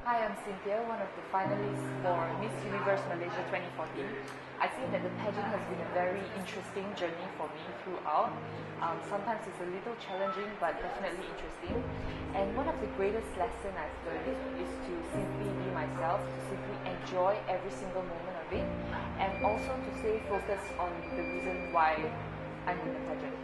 Hi, I'm Cynthia, one of the finalists for Miss Universe Malaysia 2014. I think that the pageant has been a very interesting journey for me throughout. Um, sometimes it's a little challenging, but definitely interesting. And one of the greatest lessons I've learned is to simply be myself, to simply enjoy every single moment of it, and also to stay focused on the reason why I'm in the pageant.